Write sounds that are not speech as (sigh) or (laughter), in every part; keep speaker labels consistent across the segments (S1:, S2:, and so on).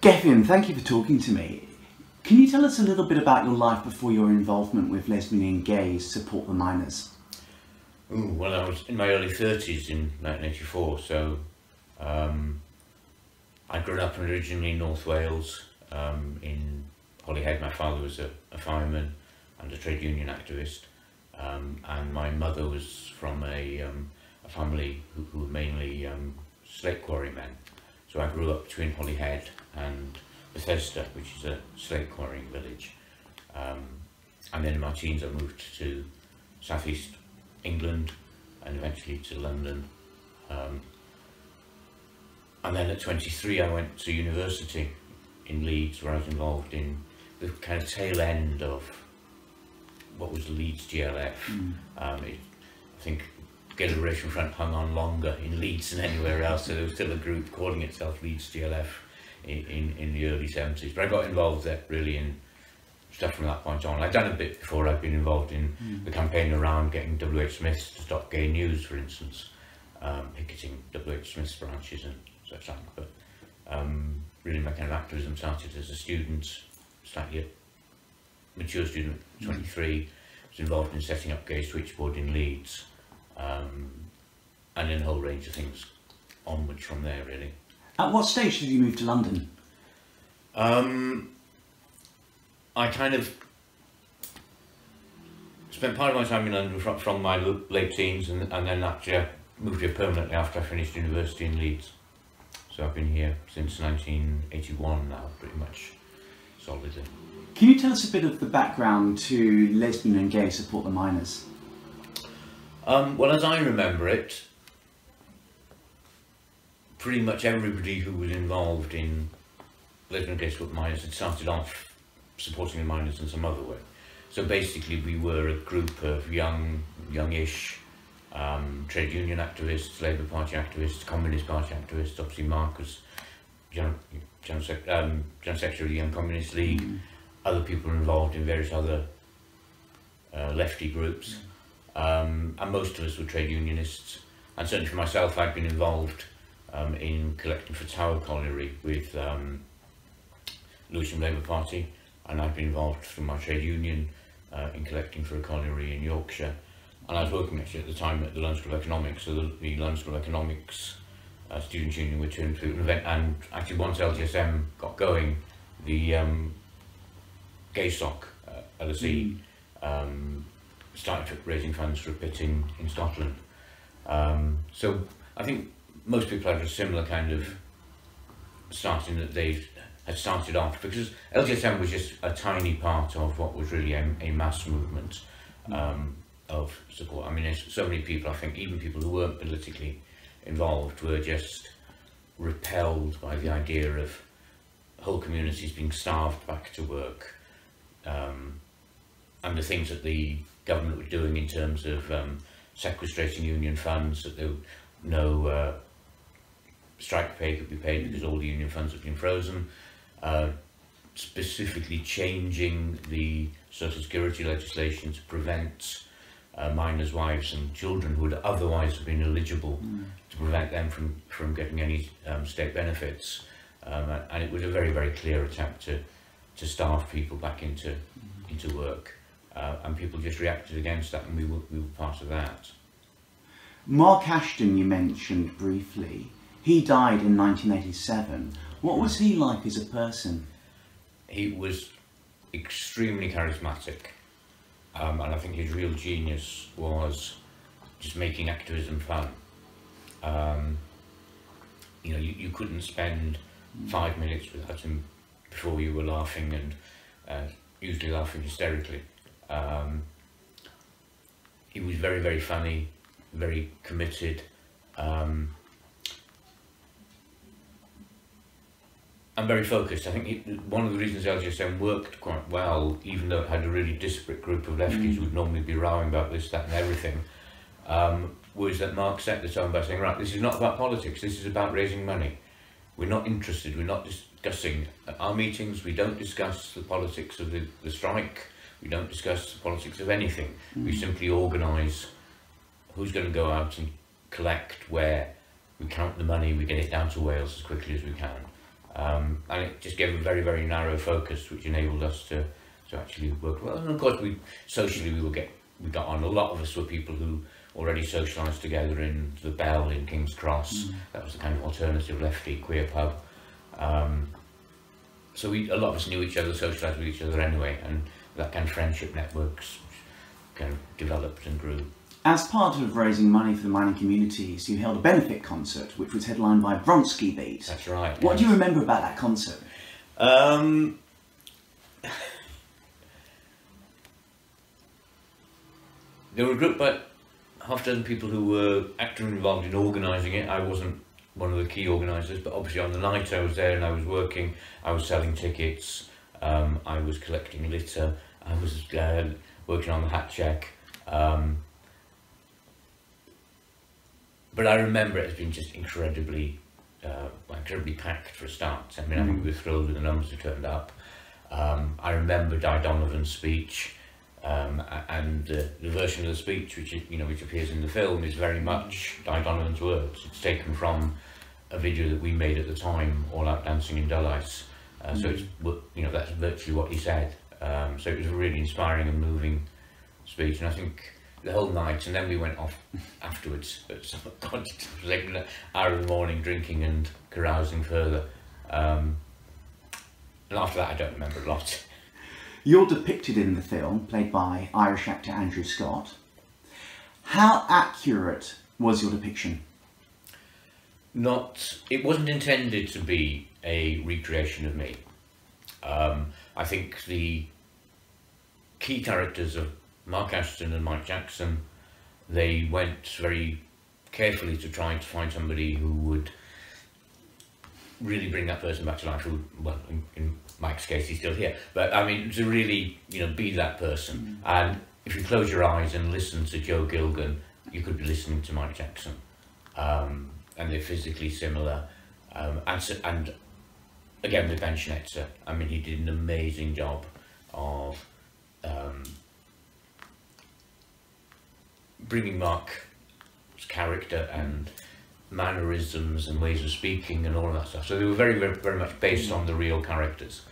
S1: Gethin, thank you for talking to me. Can you tell us a little bit about your life before your involvement with Lesbian and Gay Support the Miners?
S2: Ooh, well, I was in my early 30s in 1984, so um, I grew up originally in North Wales, um, in Holyhead. My father was a, a, fireman and a trade union activist, um, and my mother was from a, um, a family who, who, were mainly um, slate quarrymen. So I grew up between Holyhead and Bethesda, which is a slate quarrying village. Um, and then in my teens I moved to southeast England and eventually to London. Um, and then at 23 I went to university in Leeds where I was involved in the kind of tail end of what was Leeds GLF. Mm. Um, it, I think Gay Liberation Front hung on longer in Leeds than anywhere else, so there was still a group calling itself Leeds GLF in, in, in the early 70s. But I got involved there really in stuff from that point on. I'd done a bit before, I'd been involved in mm. the campaign around getting W.H. Smith to stop gay news, for instance, um, picketing W.H. Smith's branches and such like. But um, really my kind of activism started as a student, slightly a mature student, hmm. 23, was involved in setting up Gay Switchboard in Leeds, um, and then a whole range of things onwards from there, really.
S1: At what stage did you move to London?
S2: Um, I kind of spent part of my time in London from, from my late teens and, and then actually moved here permanently after I finished university in Leeds. So I've been here since 1981 now, pretty much solidly.
S1: Can you tell us a bit of the background to Lesbian and Gay Support the Miners?
S2: Um, well, as I remember it, pretty much everybody who was involved in Lesbian and Gay Support the Miners had started off supporting the miners in some other way. So basically we were a group of young, youngish um, trade union activists, Labour Party activists, Communist Party activists, obviously Mark was General, General, Sec um, General Secretary of the Young Communist League, mm. other people involved in various other uh, lefty groups, um, and most of us were trade unionists. And certainly for myself, I'd been involved um, in collecting for Tower Colliery with um, Lewisham Labour Party, and I've been involved through my trade union uh, in collecting for a colliery in Yorkshire. And I was working actually at the time at the London School of Economics, so the, the London School of Economics uh, Students' Union were turned to an event, and actually once LGSM got going, the um, GaySoc uh, LSE mm. um, started raising funds for a pit in, in Scotland. Um, so I think most people had a similar kind of starting that they had started off because LGSM was just a tiny part of what was really a, a mass movement um, of support. I mean, there's so many people, I think even people who weren't politically involved were just repelled by the idea of whole communities being starved back to work um, and the things that the government were doing in terms of um, sequestrating union funds, that there were no uh, strike pay could be paid because all the union funds have been frozen, uh, specifically changing the social security legislation to prevent uh, miners' wives and children who would otherwise have been eligible mm. to prevent them from, from getting any um, state benefits. Um, and it was a very, very clear attempt to, to starve people back into, mm. into work. Uh, and people just reacted against that and we were, we were part of that.
S1: Mark Ashton you mentioned briefly. He died in 1987. What was he like as a person?
S2: He was extremely charismatic. Um, and I think his real genius was just making activism fun. Um, you know, you, you couldn't spend five minutes without him before you were laughing and uh, usually laughing hysterically. Um, he was very, very funny, very committed. Um, I'm very focused. I think it, one of the reasons LGSM worked quite well, even though it had a really disparate group of lefties mm. who would normally be rowing about this, that and everything, um, was that Mark set the tone by saying, right, this is not about politics, this is about raising money. We're not interested, we're not discussing at our meetings, we don't discuss the politics of the, the strike, we don't discuss the politics of anything. Mm. We simply organise who's going to go out and collect where, we count the money, we get it down to Wales as quickly as we can Um, and it just gave a very, very narrow focus, which enabled us to, to actually work well. And of course, we socially we will get we got on. A lot of us were people who already socialised together in the Bell in King's Cross.
S1: Mm.
S2: That was the kind of alternative lefty queer pub. Um, so we a lot of us knew each other, socialised with each other anyway, and that kind of friendship networks kind of developed and grew.
S1: As part of raising money for the mining communities, you held a benefit concert, which was headlined by Bronski Beat.
S2: That's right.
S1: What
S2: yes.
S1: do you remember about that concert?
S2: Um, (laughs) there were a group about half a dozen people who were actively involved in organising it. I wasn't one of the key organisers, but obviously on the night I was there and I was working, I was selling tickets, um, I was collecting litter, I was uh, working on the hat check. Um, but I remember it as being just incredibly, uh, incredibly packed for a start. I mean, I think we were thrilled with the numbers that turned up. Um, I remember Dai Donovan's speech, um, and uh, the version of the speech, which you know, which appears in the film, is very much Dai Donovan's words. It's taken from a video that we made at the time, All Out Dancing in Dulais. Uh, So it's you know that's virtually what he said. Um, so it was a really inspiring and moving speech, and I think the whole night, and then we went off afterwards. At some point, it was like an hour of the morning, drinking and carousing further. Um, and after that, I don't remember a lot.
S1: You're depicted in the film, played by Irish actor Andrew Scott. How accurate was your depiction?
S2: Not, it wasn't intended to be a recreation of me. Um, I think the key characters of Mark Ashton and Mike Jackson, they went very carefully to try to find somebody who would really bring that person back to life. Who, well, in, in Mike's case, he's still here, but I mean to really, you know, be that person. And if you close your eyes and listen to Joe Gilgun, you could be listening to Mike Jackson. Um, and they're physically similar. Um, and, and again with Ben Schnetzer, I mean, he did an amazing job of um, bringing Mark's character and mannerisms and ways of speaking and all of that stuff. So they were very, very, very much based on the real characters.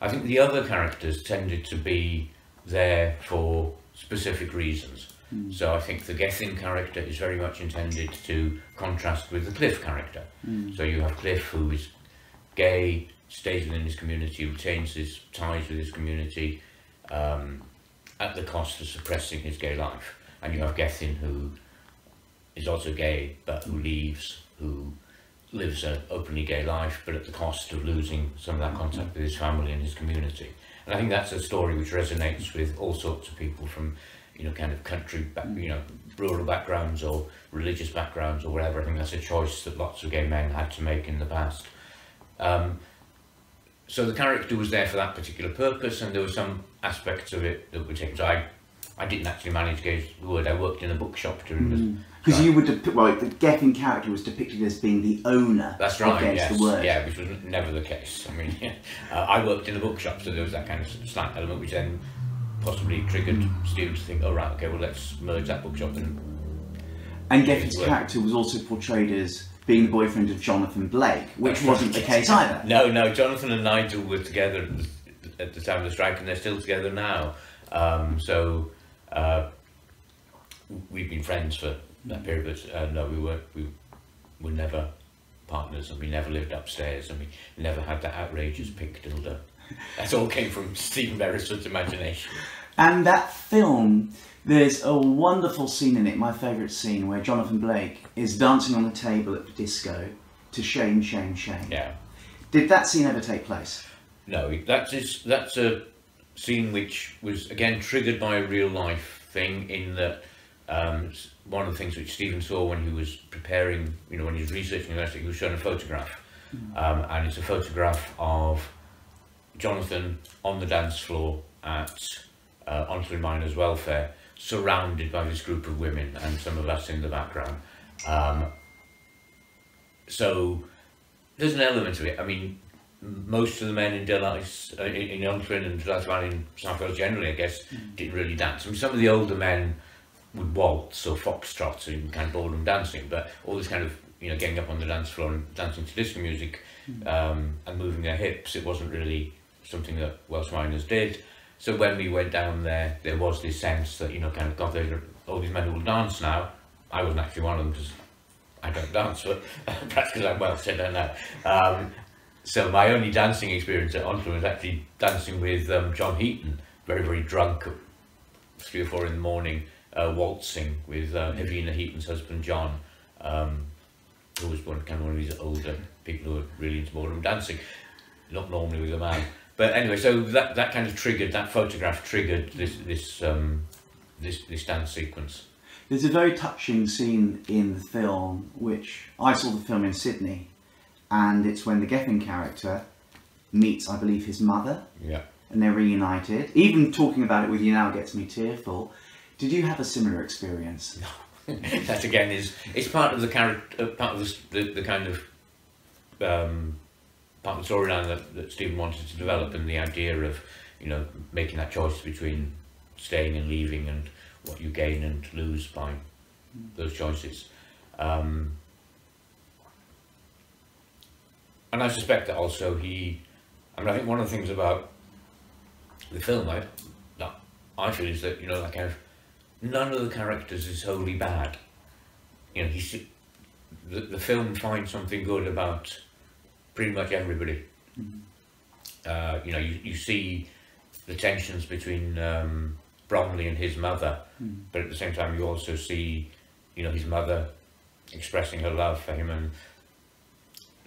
S2: I think the other characters tended to be there for specific reasons. So I think the Gethin character is very much intended to contrast with the Cliff character. So you have Cliff who is gay, stays within his community, retains his ties with his community um, at the cost of suppressing his gay life. And you have Gethin who is also gay but who leaves, who lives an openly gay life but at the cost of losing some of that contact with his family and his community. And I think that's a story which resonates with all sorts of people from, you know, kind of country, back, you know, rural backgrounds or religious backgrounds or whatever. I think that's a choice that lots of gay men had to make in the past. Um, so the character was there for that particular purpose, and there were some aspects of it that were taken. So I, I didn't actually manage to the word. I worked in a bookshop during the.
S1: Because you were depi- well, the Gethin character was depicted as being the owner
S2: That's right.
S1: against
S2: Yes. Yeah, which was never the case. I mean, (laughs) uh, I worked in a bookshop, so there was that kind of slight element, which then possibly triggered students to think, "Oh right, okay, well let's merge that bookshop and
S1: And
S2: Well-
S1: character was also portrayed as being the boyfriend of Jonathan Blake, which wasn't the case either. (laughs)
S2: No, no. Jonathan and Nigel were together at the- at the time of the strike, and they're still together now. Um, so uh, we've been friends for that period, but uh, no, we were we were never partners, and we never lived upstairs, and we never had that outrageous pink dildo. That all came from Stephen Beresford's imagination.
S1: And that film, there's a wonderful scene in it, my favourite scene, where Jonathan Blake is dancing on the table at the disco to Shame, Shame, Shame.
S2: Yeah.
S1: Did that scene ever take place?
S2: No, that's is, that's a scene which was again triggered by a real life thing. In that, um, one of the things which Stephen saw when he was preparing, you know, when he was researching the recipe, he was shown a photograph, um, and it's a photograph of Jonathan on the dance floor at uh, Miners Welfare, surrounded by this group of women and some of us in the background. Um, so there's an element of it. I mean, most of the men in Dulais, uh, in, in Youngford and Dulais Valley South Wales generally, I guess, didn't really dance. I mean, some of the older men would waltz or foxtrot and kind of ballroom dancing, but all this kind of you know, getting up on the dance floor and dancing to disco music um, and moving their hips. It wasn't really something that Welsh miners did. So when we went down there, there was this sense that, you know, kind of, God, there are all these men who will dance now. I wasn't actually one of them because I don't dance, but (laughs) that's because I'm Welsh, I don't know. Um, so my only dancing experience at Onllwyn was actually dancing with um, John Headon, very, very drunk at three or four in the morning, uh, waltzing with uh, Hefina Headon's husband, John, um, who was one, kind of one of these older people who were really into ballroom dancing, not normally with a man. But anyway, so that, that kind of triggered, that photograph triggered this, this, um, this, this dance sequence.
S1: There's a very touching scene in the film, which I saw the film in Sydney, and it's when the Gethin character meets, I believe, his mother,
S2: Yeah.
S1: and they're reunited. Even talking about it with you now gets me tearful. Did you have a similar experience? (laughs)
S2: that again is it's part of the character, uh, part of the, the, the kind of um, part of the storyline that, that Stephen wanted to develop, and the idea of you know making that choice between staying and leaving, and what you gain and lose by those choices. Um, and I suspect that also he, I mean, I think one of the things about the film I, that I feel is that you know, that kind of none of the characters is wholly bad. You know, he's the, the film finds something good about pretty much everybody. Uh, you know, you, you see the tensions between um, Bromley and his mother, but at the same time, you also see, you know, his mother expressing her love for him, and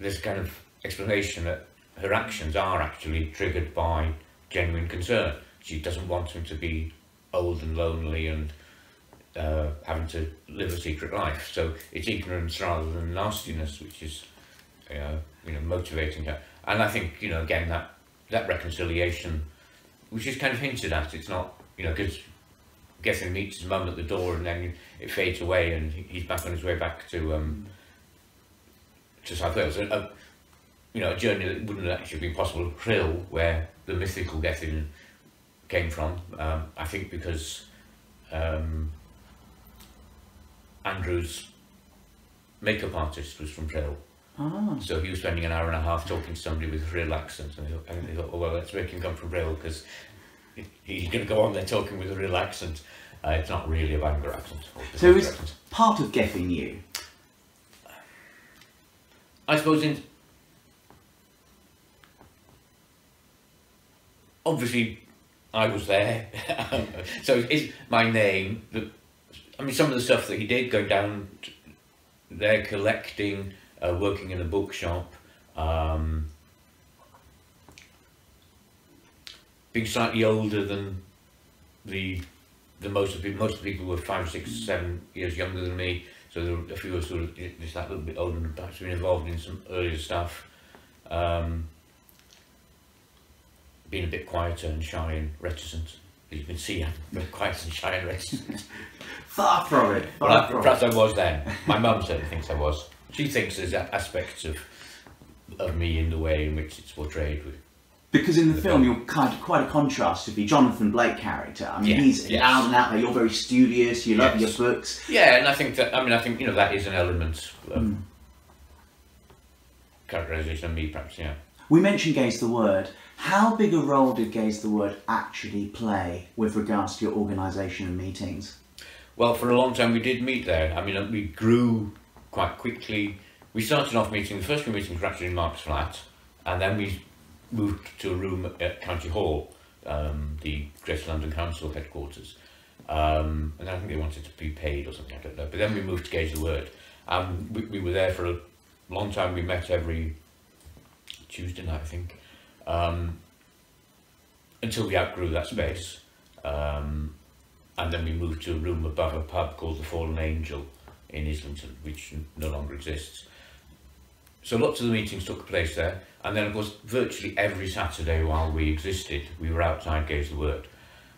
S2: this kind of explanation that her actions are actually triggered by genuine concern. She doesn't want him to be old and lonely and uh, having to live a secret life. So it's ignorance rather than nastiness, which is, you know, you know, motivating her. And I think, you know, again that that reconciliation, which is kind of hinted at. It's not, you know, because Gethin meets his mum at the door and then it fades away and he's back on his way back to um, to South Wales. And, uh, you know, a journey that wouldn't actually been possible to Krill, where the mythical Gethin came from. Um, I think because um, Andrew's makeup artist was from Krill.
S1: Ah,
S2: So he was spending an hour and a half talking to somebody with a real accent, and they thought, and they thought oh, well, let's make him come from Brill because he's going to go on there talking with a real accent. Uh, it's not really a Bangor accent.
S1: so it's
S2: accent.
S1: part of Gethin you?
S2: I suppose in obviously I was there, (laughs) so it's my name. I mean, some of the stuff that he did, going down there collecting, uh, working in a bookshop, um, being slightly older than the the most of people. Most of the people were five, six, seven years younger than me. So there were a few were sort of just that little bit older and perhaps been involved in some earlier stuff. Um, being a bit quieter and shy and reticent. As you can see, I'm very quiet and shy and reticent. (laughs)
S1: Far from it. Far
S2: Well,
S1: from it.
S2: perhaps I was then. My mum certainly thinks I was. She thinks there's aspects of of me in the way in which it's portrayed. With,
S1: Because in the
S2: The
S1: film,
S2: film.
S1: you're kind of quite a contrast to the Jonathan Blake character. I mean,
S2: Yeah,
S1: he's
S2: yes.
S1: out and out there. You're very studious. You love
S2: Yes.
S1: your books.
S2: yeah, and I think that I mean I think you know that is an element of
S1: Mm.
S2: characterization of me, perhaps. Yeah.
S1: We mentioned Gays the Word. How big a role did Gays the Word actually play with regards to your organisation and meetings?
S2: Well, for a long time we did meet there. I mean, we grew quite quickly. We started off meeting, the first few meetings were actually in Mark's flat, and then we moved to a room at County Hall, um, the Greater London Council headquarters. Um, and I think they wanted to be paid or something, I don't know. But then we moved to Gays the Word. Um, we, we were there for a long time. We met every Tuesday night, I think, um, until we outgrew that space. Um, and then we moved to a room above a pub called the Fallen Angel in Islington, which no longer exists. So lots of the meetings took place there, and then of course virtually every Saturday while we existed, we were outside Gays the Word.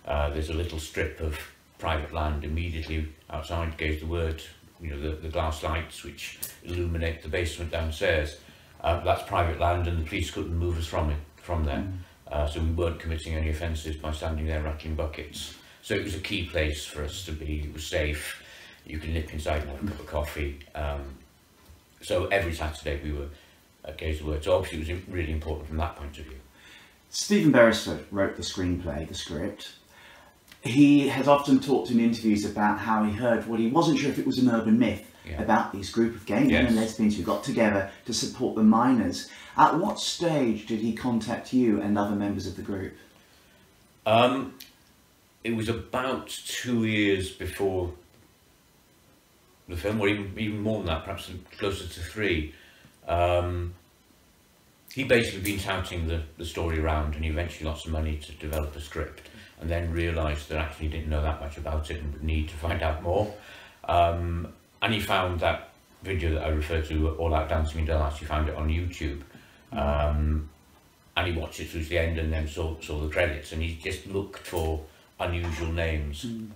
S2: Uh, there's a little strip of private land immediately outside Gays the Word, you know, the, the glass lights which illuminate the basement downstairs. Uh, that's private land and the police couldn't move us from it, from there. Uh, so we weren't committing any offences by standing there rattling buckets. So it was a key place for us to be. It was safe. You could nip inside and have a cup of coffee. Um, so every Saturday we were at Gays the Word. So obviously it was really important from that point of view.
S1: Stephen Beresford wrote the screenplay, the script. He has often talked in interviews about how he heard what he wasn't sure if it was an urban myth
S2: Yeah.
S1: about this group of gay men
S2: Yes.
S1: and lesbians who got together to support the miners. At what stage did he contact you and other members of the group?
S2: Um, it was about two years before the film, or even, even more than that, perhaps closer to three. Um, he basically been touting the, the story around and he eventually got some money to develop a script and then realised that actually he didn't know that much about it and would need to find out more. Um, and he found that video that I referred to, All Out Dancing in Dulais, he found it on YouTube. Um, and he watched it through to the end and then saw, saw the credits and he just looked for unusual names. Um,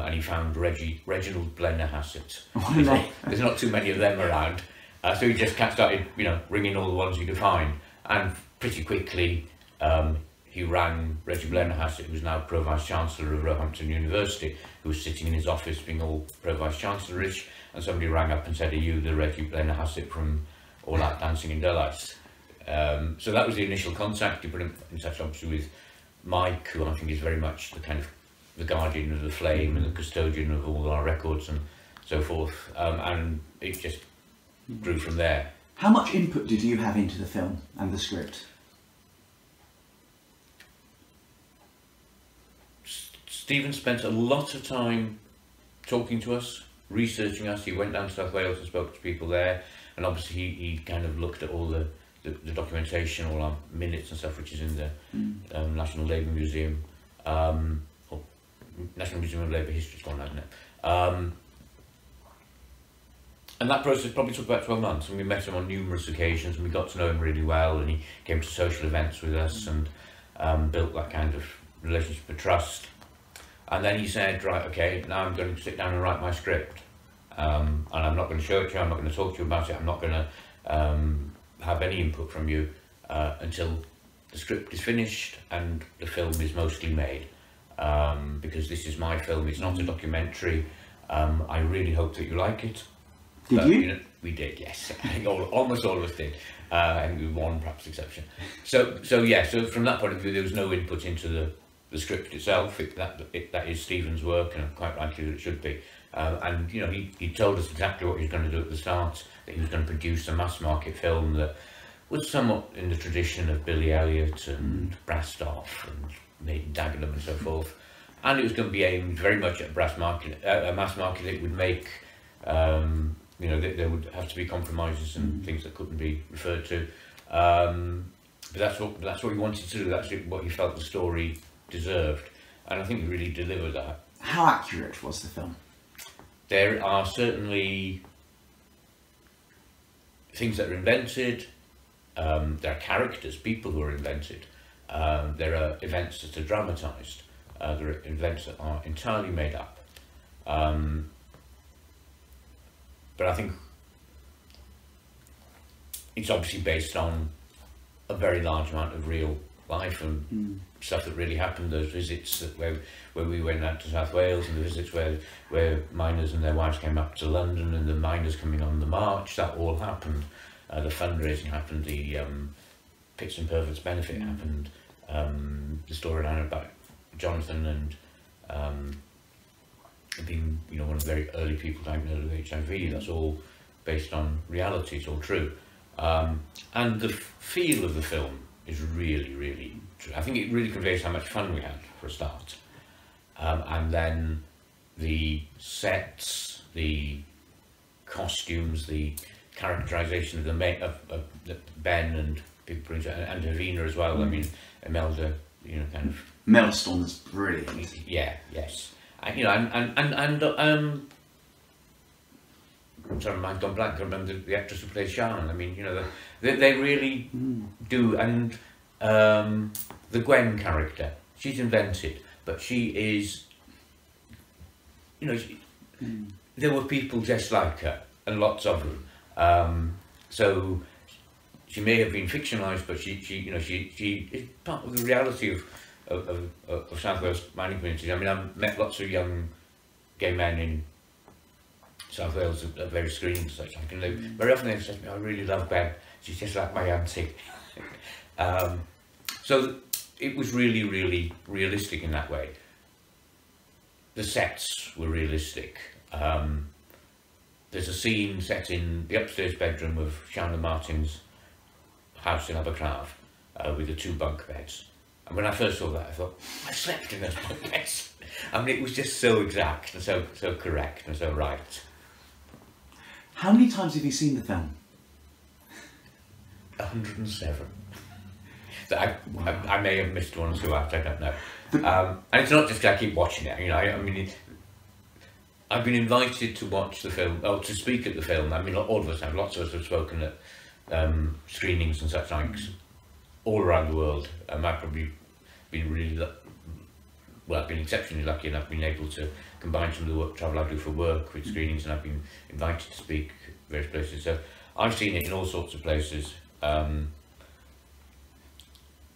S2: and he found Reggie, Reginald Blennerhassett.
S1: What
S2: There's not, (laughs) there's not too many of them around. Uh, so he just started, you know, ringing all the ones he could find. And pretty quickly, um, he rang Reggie Blennerhassett, who's now Pro Vice Chancellor of Roehampton University, who was sitting in his office being all Pro Vice Chancellorish. And somebody rang up and said, Are you the Reggie Blennerhassett from All That Dancing in Dulais? Um, so that was the initial contact. He put him in touch, obviously, with Mike, who I think is very much the kind of the guardian of the flame and the custodian of all our records and so forth. Um, and it just grew from there.
S1: How much input did you have into the film and the script?
S2: Stephen spent a lot of time talking to us, researching us. He went down to South Wales and spoke to people there, and obviously he, he kind of looked at all the, the, the documentation, all our minutes and stuff, which is in the um, National Labour Museum, um, or National Museum of Labour History, it's gone now, isn't it? Um, and that process probably took about 12 months, and we met him on numerous occasions, and we got to know him really well, and he came to social events with us, and um, built that kind of relationship of trust. And then he said, right, okay, now I'm going to sit down and write my script. Um, and I'm not going to show it to you, I'm not going to talk to you about it, I'm not going to um, have any input from you uh, until the script is finished and the film is mostly made. Um, because this is my film, it's not a documentary. Um, I really hope that you like it.
S1: Did
S2: But,
S1: you?
S2: know, we did, yes. (laughs) I think all, almost all of us did. Uh, and with one perhaps exception. So, so yeah. So from that point of view, there was no input into the, the script itself. It, that it, that is Stephen's work, and quite rightly that it should be. Um, and you know, he, he told us exactly what he was going to do at the start. That he was going to produce a mass market film that was somewhat in the tradition of Billy Elliot and Brassed Off and Made in Dagenham and so forth. And it was going to be aimed very much at brass market, uh, a mass market. It would make um, you know, there, there would have to be compromises and things that couldn't be referred to. Um, but that's what that's what he wanted to do. That's what he felt the story deserved, and I think he really delivered that.
S1: How accurate was the film?
S2: There are certainly things that are invented. Um, there are characters, people who are invented. Um, there are events that are dramatised. Uh, there are events that are entirely made up. Um, but I think it's obviously based on a very large amount of real life and stuff that really happened. Those visits that where where we went out to South Wales and the visits where where miners and their wives came up to London and the miners coming on the march. That all happened. Uh, the fundraising happened. The um, Pits and Perverts benefit happened. Um, the storyline about Jonathan and um, being you know one of the very early people diagnosed with HIV. That's all based on reality. It's all true. Um, and the feel of the film is really, really true. I think it really conveys how much fun we had for a start. Um, and then the sets, the costumes, the characterization of the ma- of, of the Ben and Big Prince and, and Hefina as well. I mean, Imelda, you know, kind of
S1: Maelstron's brilliant.
S2: yeah, yes. And, you know, and, and, and, and um, sorry, blank. I remember the, actress who plays Sharon. I mean, you know, they, they really do. And um, the Gwen character, she's invented, but she is, you know, she, there were people just like her, and lots of them. Um, so she may have been fictionalised, but she, she, you know, she, she is part of the reality of of, of, of South Wales mining communities. I mean, I've met lots of young gay men in South Wales at various screenings and such. Like, and they, very often they say to me, I really love Gwen. She's just like my auntie. (laughs) um, so it was really, really realistic in that way. The sets were realistic. Um, there's a scene set in the upstairs bedroom of Chandler Martin's house in Abercraf uh, with the two bunk beds. And when I first saw that, I thought, I slept in those bunk beds. (laughs) I mean, it was just so exact and so so correct and so right.
S1: How many times have you seen the film?
S2: 107. So I, I, I may have missed one or two out, I don't know. Um, and it's not just I keep watching it, you know, I, I mean, it, I've been invited to watch the film, or to speak at the film. I mean, all of us have, lots of us have spoken at um, screenings and such like all around the world. Um, I've probably been really, well, I've been exceptionally lucky and I've been able to combine some of the work, travel I do for work with screenings and I've been invited to speak various places. So I've seen it in all sorts of places. Um,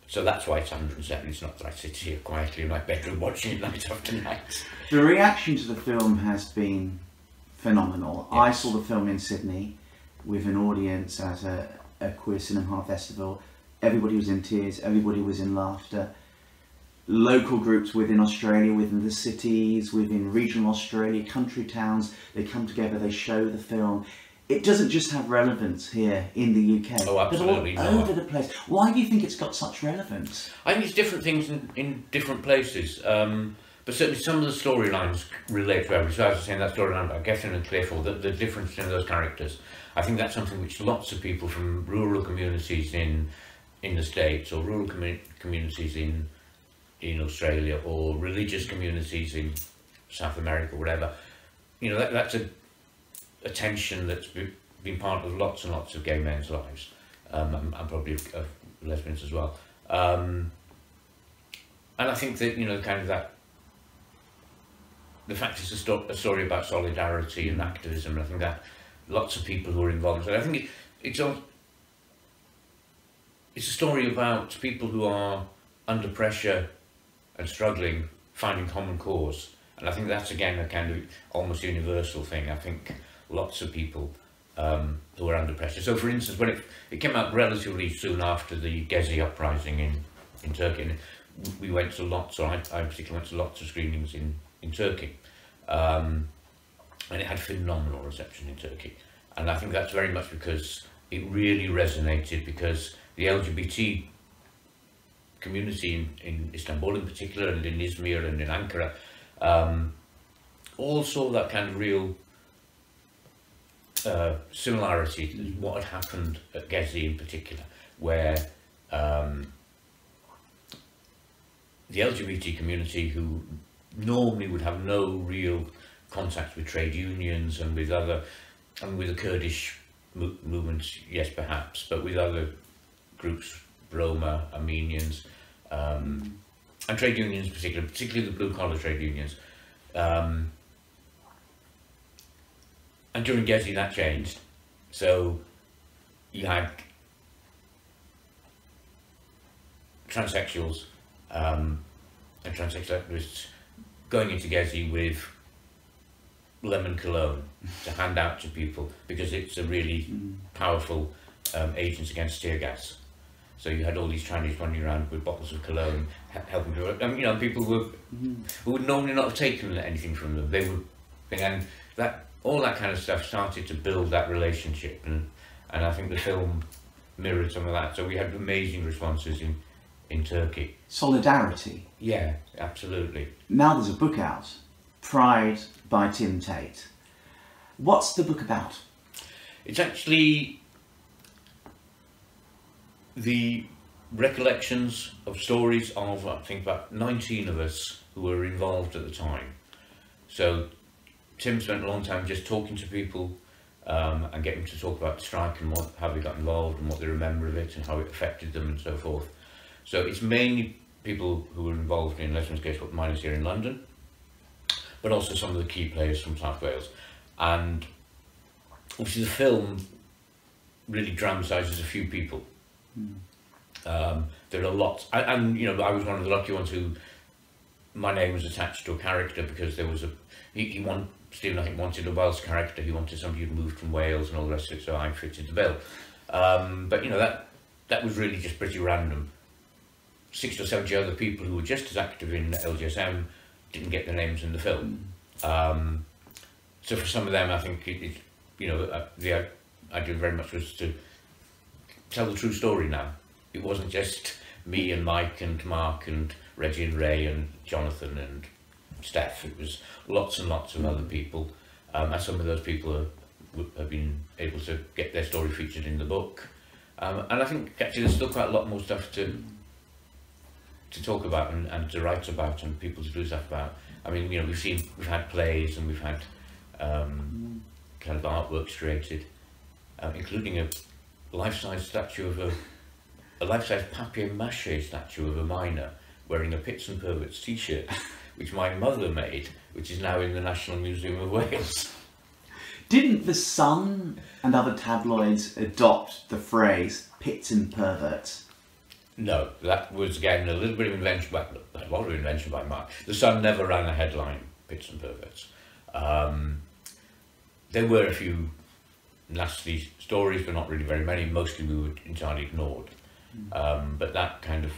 S2: so that's why it's 107. It's not that I sit here quietly in my bedroom watching it night after night.
S1: The reaction to the film has been phenomenal. I saw the film in Sydney with an audience at a, a queer cinema festival. Everybody was in tears, everybody was in laughter. Local groups within Australia, within the cities, within regional Australia, country towns, they come together, they show the film. It doesn't just have relevance here in the UK,
S2: Oh, absolutely
S1: but all
S2: not.
S1: over the place. Why do you think it's got such relevance?
S2: I think it's different things in, in different places. Um, but certainly some of the storylines relate to everybody. So as I was saying, that storyline about Gethin and or the, the difference in those characters, I think that's something which lots of people from rural communities in in the States, or rural commu- communities in in Australia, or religious communities in South America, whatever, you know, that, that's a, a tension that's been part of lots and lots of gay men's lives, um, and, and probably of, of lesbians as well. Um, and I think that you know, kind of that. The fact it's a, sto- a story about solidarity and activism. And I think that lots of people who are involved. And I think it, it's all. It's a story about people who are under pressure and struggling, finding common cause. And I think that's again a kind of almost universal thing. I think lots of people um, who are under pressure. So, for instance, when it, it came out relatively soon after the Gezi uprising in, in Turkey, and we went to lots, or I, I particularly went to lots of screenings in, in Turkey, um, and it had phenomenal reception in Turkey. And I think that's very much because it really resonated because the LGBT community in, in Istanbul in particular and in Izmir and in Ankara um, all saw that kind of real uh, similarity to what had happened at Gezi in particular, where um, the LGBT community, who normally would have no real contact with trade unions and with other, and with the Kurdish mo- movements, yes, perhaps, but with other groups, Roma, Armenians, um, and trade unions in particular, particularly the blue collar trade unions. Um, and during Gezi that changed. So you had transsexuals um, and transsexual activists going into Gezi with lemon cologne to hand out to people because it's a really powerful um, agent against tear gas. So you had all these Chinese running around with bottles of cologne, he- helping to, and you know, people were, who would normally not have taken anything from them. They would, and that all that kind of stuff started to build that relationship, and and I think the film mirrored some of that. So we had amazing responses in in Turkey.
S1: Solidarity.
S2: Yeah, absolutely.
S1: Now there's a book out, Pride by Tim Tate. What's the book about?
S2: It's actually the recollections of stories of, I think, about 19 of us who were involved at the time. So Tim spent a long time just talking to people um, and getting to talk about the strike and what, how they got involved and what they remember of it and how it affected them and so forth. So it's mainly people who were involved in Lesbians, Gays, But Miners here in London, but also some of the key players from South Wales. And obviously the film really dramatises a few people. Um, there are lots, and, and you know, I was one of the lucky ones who my name was attached to a character because there was a he, he want Stephen, I think, wanted a Welsh character. He wanted somebody who'd moved from Wales and all the rest of it, so I fitted the bill. Um, but, you know, that, that was really just pretty random. Six or 70 other people who were just as active in LGSM didn't get their names in the film. Um, so for some of them, I think it, it you know, uh, the idea very much was to tell the true story now. It wasn't just me and Mike and Mark and Reggie and Ray and Jonathan and Steph. It was lots and lots of other people. Um, and some of those people have been able to get their story featured in the book. Um, and I think actually there's still quite a lot more stuff to to talk about and, and to write about and people to do stuff about. I mean, you know, we've seen, we've had plays and we've had um, kind of artworks created, uh, including a life-size statue of a, a life-size papier-mâché statue of a miner wearing a Pits and Perverts t-shirt, which my mother made, which is now in the National Museum of Wales.
S1: Didn't The Sun and other tabloids adopt the phrase pits and perverts?
S2: No, that was again a little bit of invention by a lot of invention by Mark. The Sun never ran a headline, Pits and Perverts. Um, there were a few nasty stories, but not really very many. Mostly we were entirely ignored. Um, but that kind of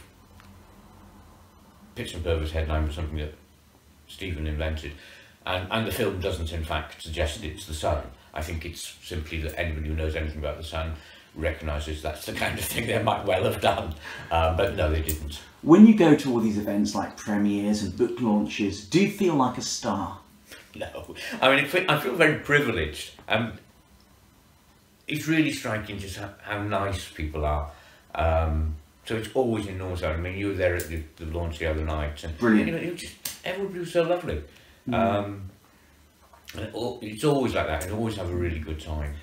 S2: Pitch and Perverts headline was something that Stephen invented. And, and the film doesn't, in fact, suggest it's the Sun. I think it's simply that anybody who knows anything about the Sun recognises that's the kind of thing they might well have done. Um, but no, they didn't.
S1: When you go to all these events like premieres and book launches, do you feel like a star?
S2: No, I mean, I feel very privileged. Um, it's really striking just how, how nice people are. Um, so it's always in enormous. I mean, you were there at the, the launch the other night, and
S1: Brilliant.
S2: You know, it was just everybody was so lovely. Um, it al- it's always like that. You always have a really good time.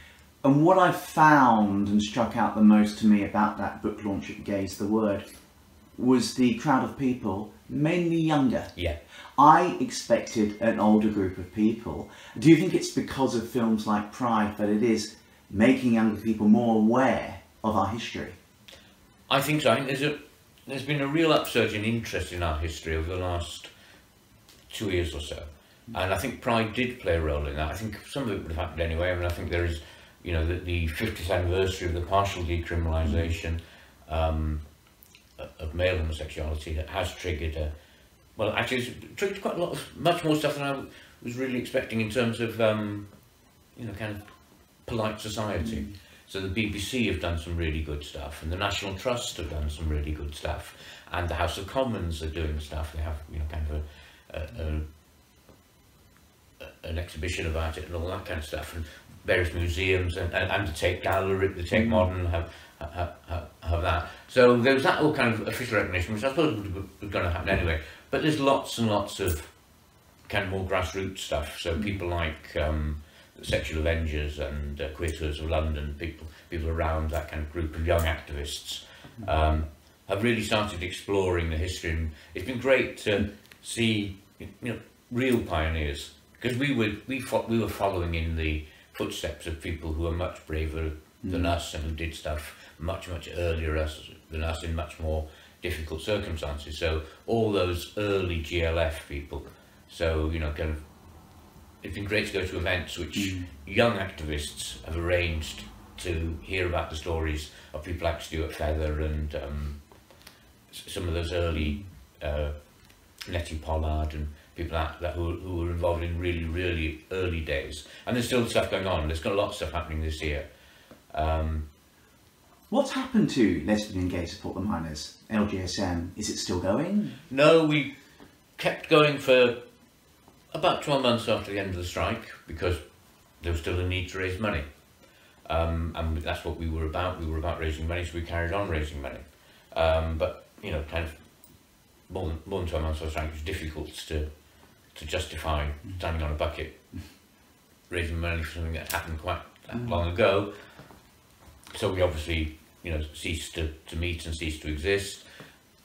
S1: And what I found and struck out the most to me about that book launch at Gays the Word was the crowd of people, mainly younger.
S2: Yeah.
S1: I expected an older group of people. Do you think it's because of films like Pride that it is making younger people more aware of our history?
S2: I think so. I think there's a there's been a real upsurge in interest in our history over the last two years or so, and I think Pride did play a role in that. I think some of it would have happened anyway. I mean, I think there is, you know, the, the 50th anniversary of the partial decriminalisation um, of male homosexuality that has triggered a well, actually, it's triggered quite a lot of much more stuff than I was really expecting in terms of um, you know kind of polite society. So the BBC have done some really good stuff, and the National Trust have done some really good stuff, and the House of Commons are doing stuff. They have you know kind of a, a, a an exhibition about it and all that kind of stuff, and various museums and, and, and the Tate Gallery, the Tate Modern have, have, have, have that. So there was that all kind of official recognition, which I suppose was, was going to happen anyway. But there's lots and lots of kind of more grassroots stuff. So people like um, Sexual Avengers and uh, Queer of London, people people around that kind of group of young activists, um, have really started exploring the history. And it's been great to see you know real pioneers because we were we we were following in the footsteps of people who are much braver than us and who did stuff much much earlier us than us in much more difficult circumstances. So all those early GLF people. So you know, kind of, it's been great to go to events which young activists have arranged to hear about the stories of people like Stuart Feather and um, some of those early uh, Nettie Pollard and people like that who, who were involved in really, really early days. And there's still stuff going on. There's got a lot of stuff happening this year. Um,
S1: What's happened to Lesbian and Gay Support the Miners, LGSM? Is it still going?
S2: No, we kept going for about 12 months after the end of the strike because there was still a need to raise money. Um, and that's what we were about. We were about raising money, so we carried on raising money. Um, but, you know, kind of more than, more than 12 months after the strike, it was difficult to, to justify standing on a bucket raising money for something that happened quite that long ago. So we obviously, you know, ceased to, to meet and ceased to exist.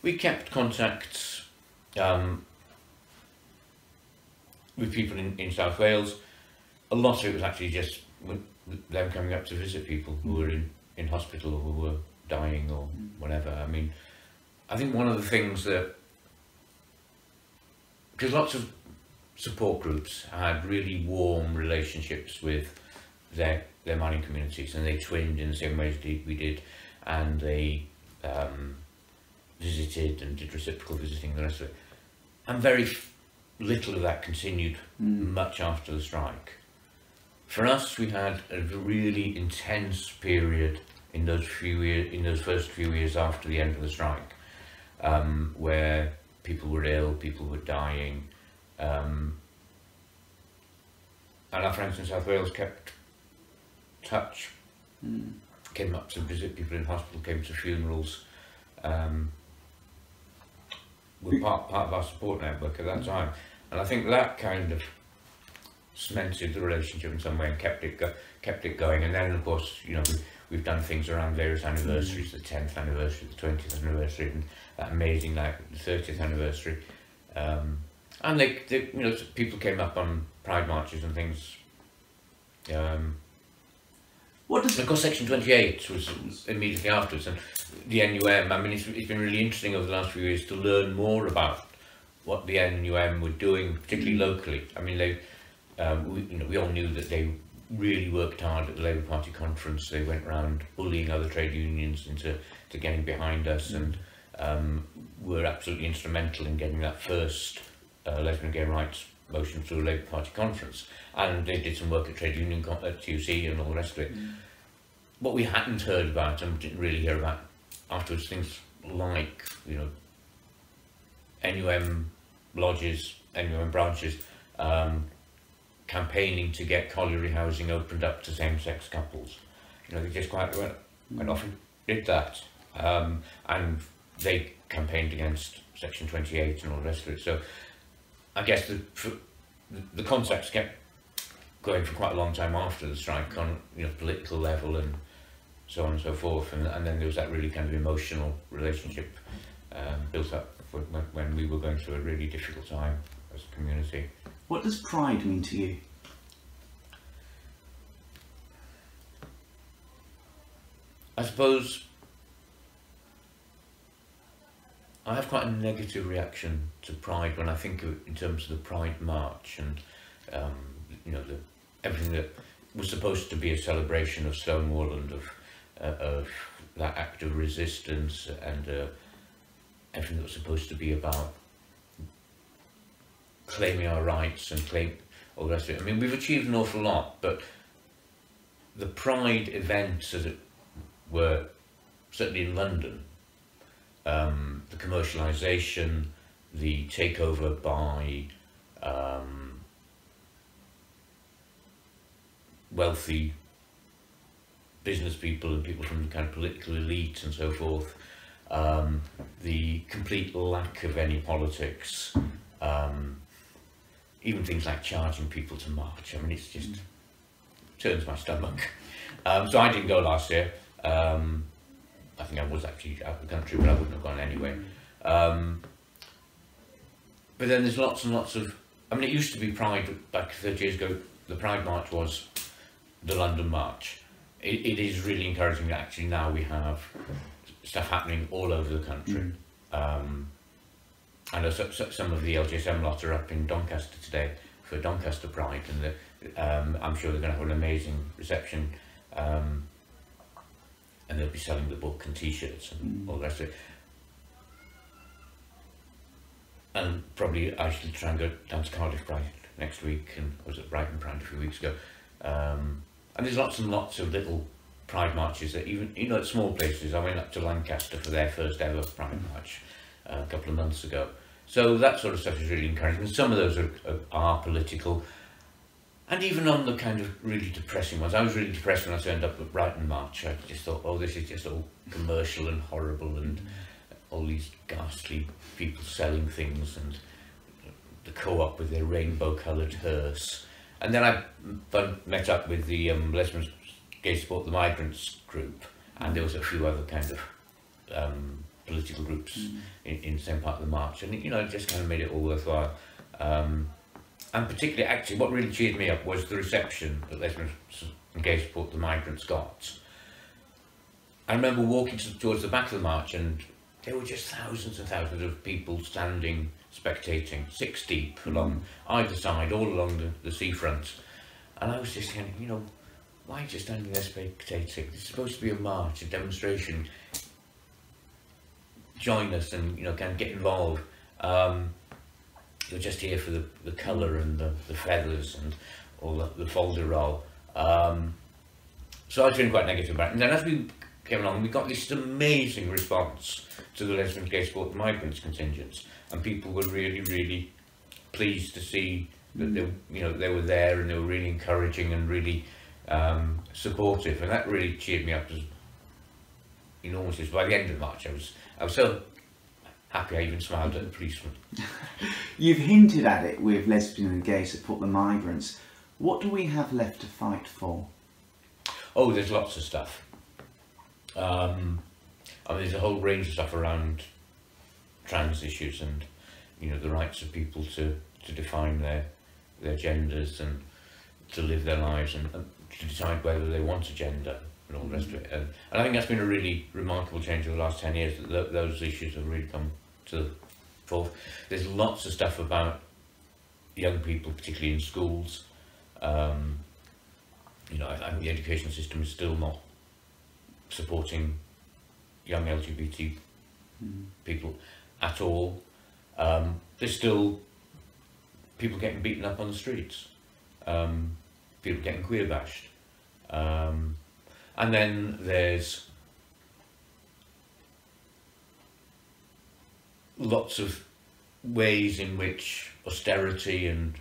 S2: We kept contacts um, with people in, in South Wales. A lot of it was actually just them coming up to visit people who were in, in hospital or who were dying or whatever. I mean, I think one of the things that because lots of support groups had really warm relationships with their their mining communities, and they twinned in the same way as we did, and they um, visited and did reciprocal visiting, the rest of it. And very little of that continued mm. much after the strike. For us, we had a really intense period in those few years, in those first few years after the end of the strike, um, where people were ill, people were dying, um, and our friends in South Wales kept touch. Mm. Came up to visit people in hospital, came to funerals. Um, were part, part of our support network at that time. And I think that kind of cemented the relationship in some way and kept it kept it going. And then, of course, you know, we, we've done things around various anniversaries, the 10th anniversary, the 20th anniversary, and that amazing like the 30th anniversary. Um, and they, they, you know, people came up on pride marches and things. Um, what does of course Section 28 was immediately afterwards, and the NUM. I mean, it's, it's been really interesting over the last few years to learn more about what the NUM were doing, particularly locally. I mean, they, um, we, you know, we all knew that they really worked hard at the Labour Party conference. They went around bullying other trade unions into to getting behind us, and um, were absolutely instrumental in getting that first uh, lesbian gay rights motion through a Labour Party conference. And they did some work at trade union at TUC and all the rest of it. Mm. What we hadn't heard about and didn't really hear about afterwards, things like, you know, NUM lodges, NUM branches, um, campaigning to get colliery housing opened up to same-sex couples. You know, they just quite went, went off and did that. Um, and they campaigned against Section 28 and all the rest of it. So I guess the, the concepts kept going for quite a long time after the strike on you know political level and so on and so forth and, and then there was that really kind of emotional relationship um, built up when, when we were going through a really difficult time as a community.
S1: What does pride mean to you?
S2: I suppose I have quite a negative reaction to Pride when I think of it in terms of the Pride March and um, you know the everything that was supposed to be a celebration of Stonewall and of uh, of that act of resistance and uh, everything that was supposed to be about claiming our rights and claim all the rest of it. I mean, we've achieved an awful lot, but the Pride events, as it were, certainly in London, um, the commercialisation, the takeover by um, wealthy business people and people from the kind of political elite and so forth, um, the complete lack of any politics, um, even things like charging people to march. I mean, it's just turns my stomach. Um, so I didn't go last year. Um, I think I was actually out of the country, but I wouldn't have gone anyway. Um, but then there's lots and lots of. I mean, it used to be Pride back 30 years ago. The Pride March was the London March. It, it is really encouraging that actually now we have stuff happening all over the country. Mm. Um, I know so, so, some of the LGSM lot are up in Doncaster today for Doncaster Pride, and the, um, I'm sure they're going to have an amazing reception. Um, and they'll be selling the book and t-shirts and mm. all the rest of it. And probably I should try and go down to Cardiff Pride next week and I was at Brighton Pride a few weeks ago. Um, and there's lots and lots of little pride marches that even, you know, at small places. I went up to Lancaster for their first ever pride mm. march uh, a couple of months ago. So that sort of stuff is really encouraging. And some of those are, are, political and even on the kind of really depressing ones, I was really depressed when I turned up at Brighton March. I just thought, oh, this is just all commercial and horrible and all these ghastly people selling things and the co-op with their rainbow-coloured hearse. And then I met up with the um, Lesbian Gay Support the Migrants group and there was a few other kind of um, political groups mm. in, in the same part of the march. And, you know, it just kind of made it all worthwhile. Um, and particularly actually what really cheered me up was the reception that Lesbian and Gay Support the Migrants got. I remember walking to, towards the back of the march and there were just thousands and thousands of people standing spectating, six deep along either side, all along the, the seafront. And I was just thinking, you know, why are you standing there spectating? It's supposed to be a march, a demonstration. Join us and, you know, kind of get involved. Um, you're just here for the, the colour and the, the feathers and all the, the folder roll. Um, so I was feeling quite negative about it. And then as we came along, we got this amazing response to the Lesbian Gay Support Migrants contingents. And people were really, really pleased to see that they, you know, they were there and they were really encouraging and really um, supportive. And that really cheered me up as enormously. By the end of March, I was, I was so happy I even smiled at the policeman. (laughs)
S1: You've hinted at it with lesbian and gay support the migrants. What do we have left to fight for?
S2: Oh, there's lots of stuff. Um, I mean, there's a whole range of stuff around trans issues and, you know, the rights of people to, to define their their genders and to live their lives and, and to decide whether they want a gender and all the rest of it. And, and I think that's been a really remarkable change over the last 10 years, that th those issues have really come to the forth. There's lots of stuff about young people, particularly in schools. Um, you know, I, I think the education system is still not supporting young LGBT
S1: Mm.
S2: people at all. Um, there's still people getting beaten up on the streets, um, people getting queer bashed. Um, and then there's lots of ways in which austerity and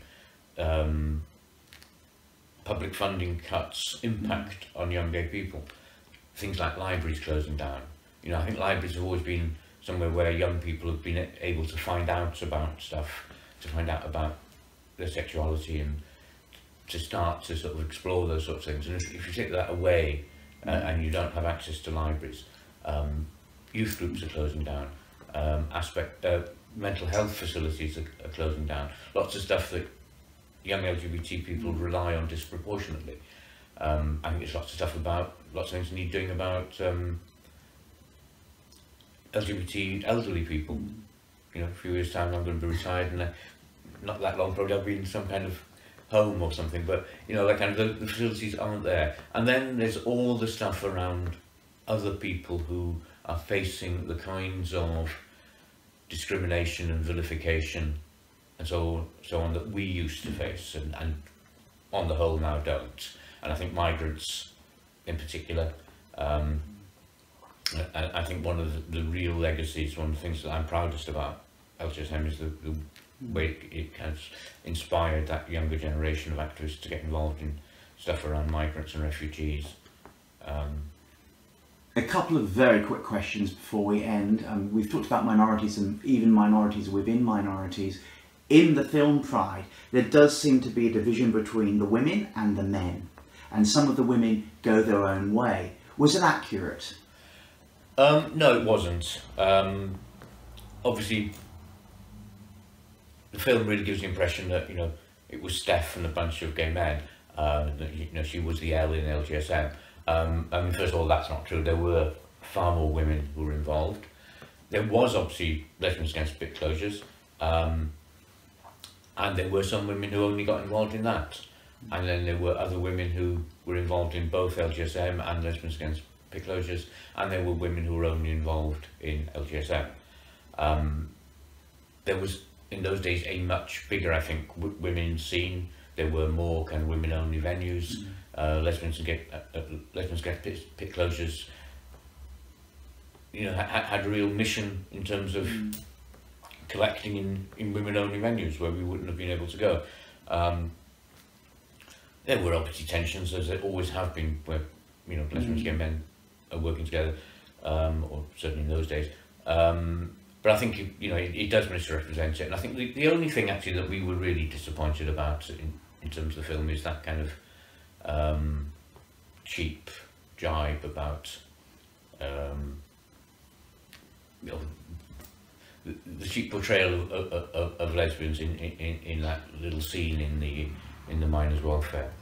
S2: um, public funding cuts impact on young gay people. Things like libraries closing down. You know, I think libraries have always been somewhere where young people have been able to find out about stuff, to find out about their sexuality and to start to sort of explore those sorts of things. And if, if you take that away uh, and you don't have access to libraries, um, youth groups are closing down, um, aspect, uh, mental health facilities are, are closing down, lots of stuff that young LGBT people rely on disproportionately. Um, I think there's lots of stuff about, lots of things need doing about um, LGBT elderly people. You know, a few years time I'm going to be retired and uh, not that long probably I'll be in some kind of home or something but you know like of the, the facilities aren't there. And then there's all the stuff around other people who are facing the kinds of discrimination and vilification and so so on that we used to face and, and on the whole now don't. And I think migrants in particular um, I, I think one of the, the real legacies one of the things that I'm proudest about LGSM is the, the it, it has inspired that younger generation of activists to get involved in stuff around migrants and refugees. Um,
S1: A couple of very quick questions before we end. Um, we've talked about minorities and even minorities within minorities. In the film Pride, there does seem to be a division between the women and the men, and some of the women go their own way. Was it accurate?
S2: um, no, it wasn't. Um, obviously, the film really gives the impression that you know it was Steph and a bunch of gay men. Uh, that you know she was the L in LGSM. Um, I mean, first of all, that's not true. There were far more women who were involved. There was obviously Lesbians Against Pit Closures, um, and there were some women who only got involved in that. And then there were other women who were involved in both LGSM and Lesbians Against Pit Closures, and there were women who were only involved in LGSM. Um, there was in those days a much bigger, I think, w- women's scene. There were more kind of women-only venues. Uh, lesbians and get uh, uh, lesbians get pit, pit closures. You know, ha- had a real mission in terms of collecting in, in women-only venues where we wouldn't have been able to go. Um, there were obviously tensions, as there always have been, where you know lesbians,
S1: Mm.
S2: gay men are working together, um, or certainly in those days. Um, but I think you know it, does manage to represent it, and I think the, the only thing actually that we were really disappointed about in, in terms of the film is that kind of um, cheap jibe about um, you know, the, the cheap portrayal of, of, of, of lesbians in, in, in that little scene in the in the miners' welfare.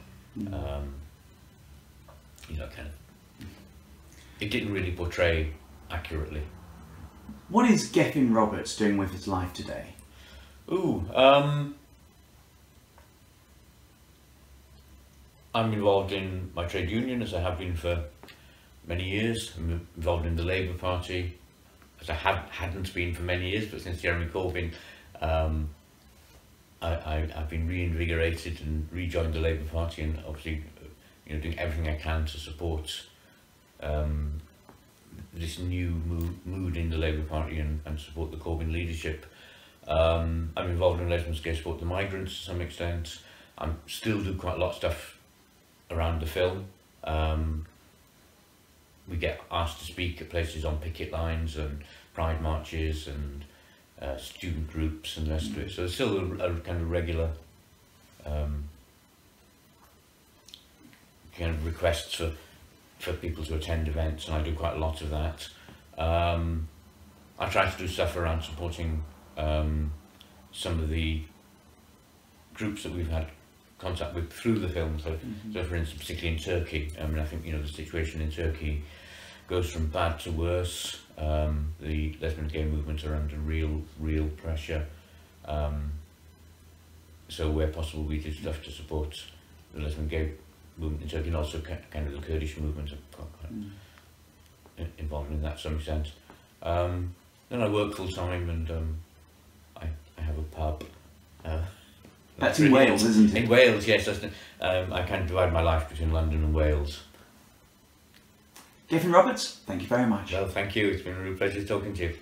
S2: Um, you know, kind of. It didn't really portray accurately.
S1: What is Gethin Roberts doing with his life today?
S2: Ooh, um, I'm involved in my trade union as I have been for many years. I'm involved in the Labour Party as I have, hadn't been for many years, but since Jeremy Corbyn, um, I, I, I've been reinvigorated and rejoined the Labour Party and obviously you know, doing everything I can to support um, this new mood, in the Labour Party and, and support the Corbyn leadership. Um, I'm involved in Lesbians, Gay Support, the Migrants to some extent. I still do quite a lot of stuff around the film. Um, we get asked to speak at places on picket lines and pride marches and uh, student groups and the rest of it. So there's still a, a kind of regular um, kind of requests for for people to attend events, and I do quite a lot of that. Um, I try to do stuff around supporting um, some of the groups that we've had contact with through the film. So,
S1: Mhm.
S2: so for instance, particularly in Turkey, I mean, I think you know the situation in Turkey goes from bad to worse. Um, the lesbian and gay movement are under real, real pressure. Um, so where possible, we do stuff to support the lesbian and gay movement in Turkey, and also kind of the Kurdish movement. I've got quite
S1: Mm.
S2: involved in that to some extent. Um, then I work full time and um, I, I have a pub. Uh, (laughs)
S1: That's in Wales, isn't it?
S2: In Wales, yes. That's the, um, I kind of divide my life between London and Wales.
S1: Gethin Roberts, thank you very much.
S2: Well, thank you. It's been a real pleasure talking to you.